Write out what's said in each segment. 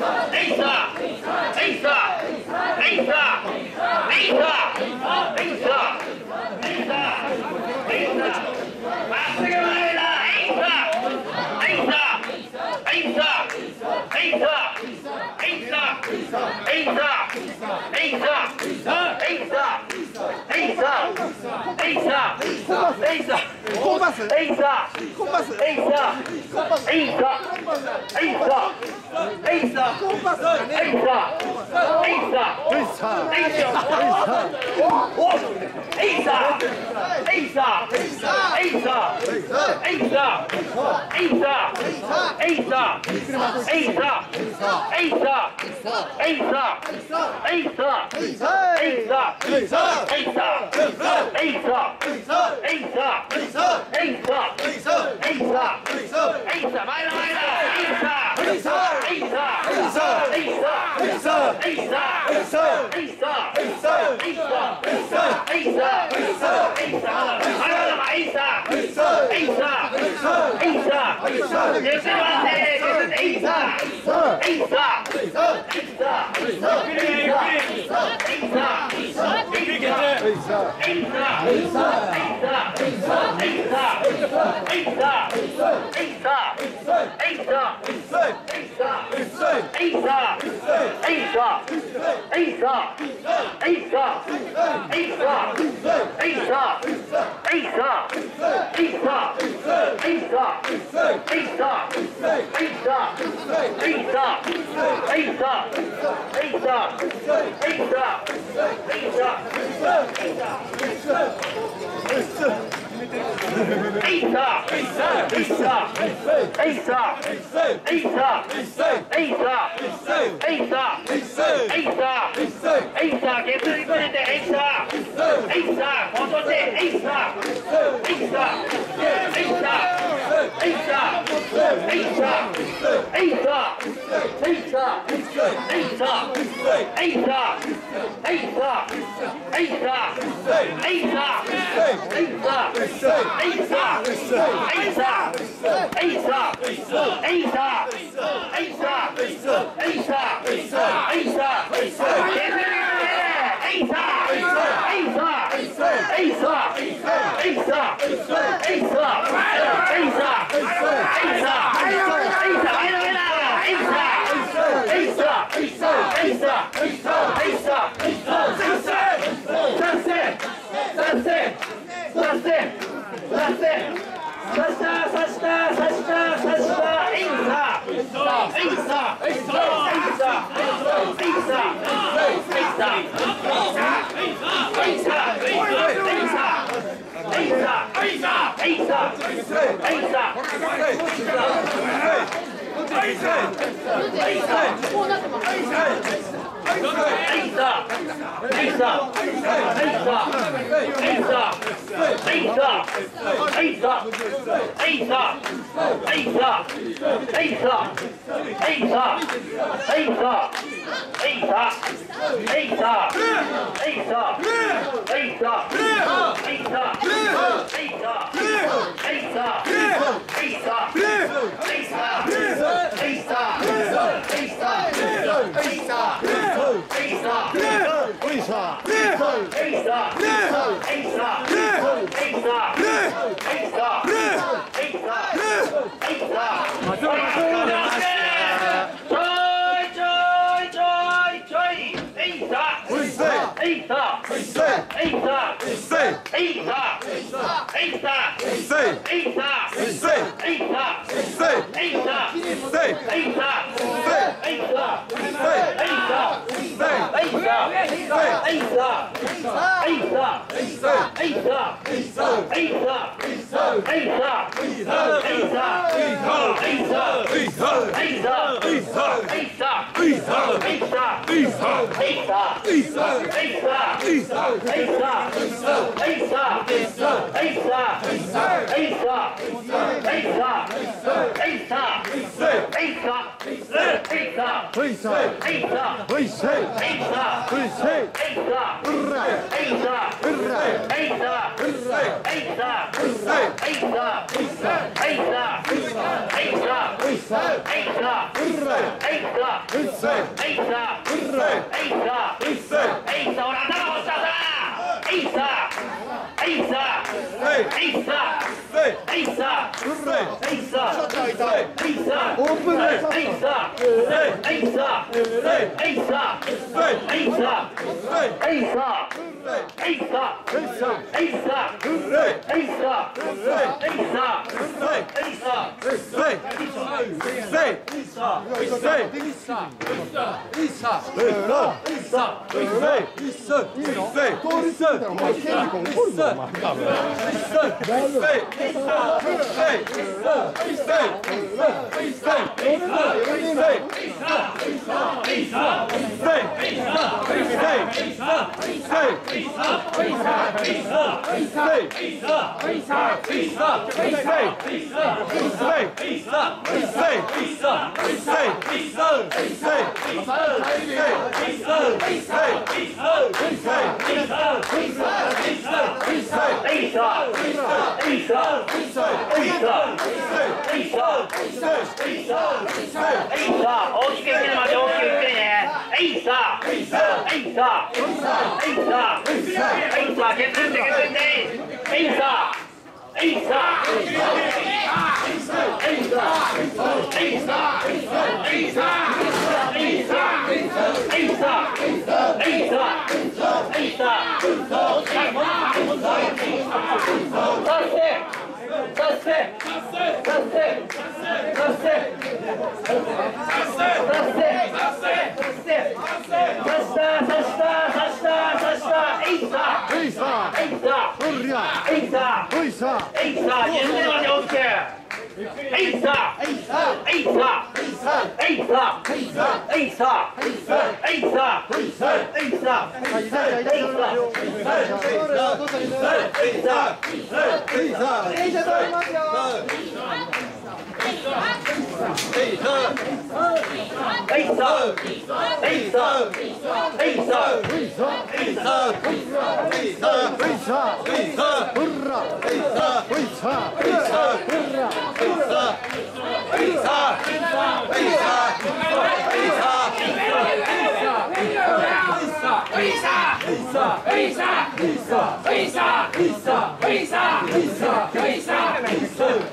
Ain't up! Ain't up! Ain't up! エイサー Isa! Isa! Isa! Isa! Isa! Isa! Isa! Isa! Isa! Isa! Isa! Isa! Isa! Isa! Isa! Isa! Weiter, weiter! Isa! Isa! Isa! Isa! Isa! Isa! Isa! Isa! Isa! Isa! Isa! Isa! Isa! Isa! 解散！解散！解散！解散！解散！解散！解散！解散！解散！解散！解散！解散！解散！解散！Hey, stop! Hey, stop! Hey, stop! عيسى عيسى عيسى عيسى عيسى عيسى عيسى عيسى عيسى عيسى كيف تريدون عيسى عيسى وصلت عيسى عيسى عيسى عيسى عيسى عيسى عيسى عيسى عيسى عيسى عيسى عيسى عيسى عيسى ASAP! ASAP! ASAP! ASAP! ASAP! ASAP! ASAP! Get me ASAP! ASAP! ASAP! ASAP! ASAP! ASAP! ASAP! ASAP! ASAP! ASAP! Hey, stop! Hey, stop! Eight up! Isa. Isa. Isa. Isa. Isa. Isa. Isa. Isa. Isa. Isa. Isa. Isa. Isa. Isa. Isa. Isa. Isa! Isa! Isa! Isa! Isa! Isa! Isa! Isa! عيسى عيسى عيسى عيسى عيسى عيسى عيسى عيسى عيسى Hey! 大きくゆっくりね。Isa, Isa, Isa, Isa, Isa, que prende, que prende, Isa, Isa, Isa, Isa, Isa, さ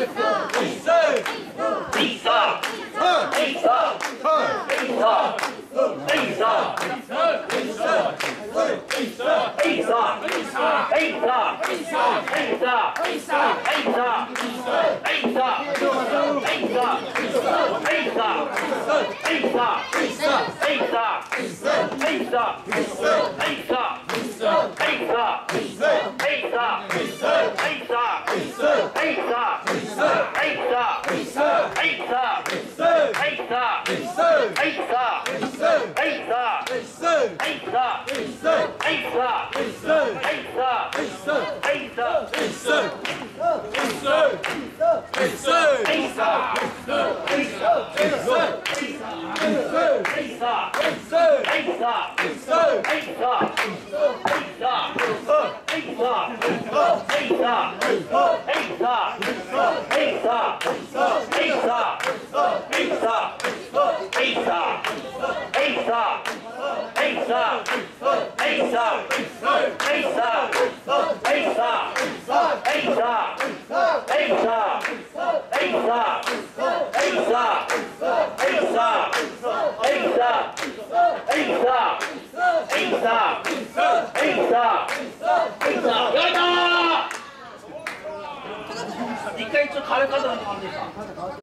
Stop! Hey, 一回一ょっと方えるかと思ってた。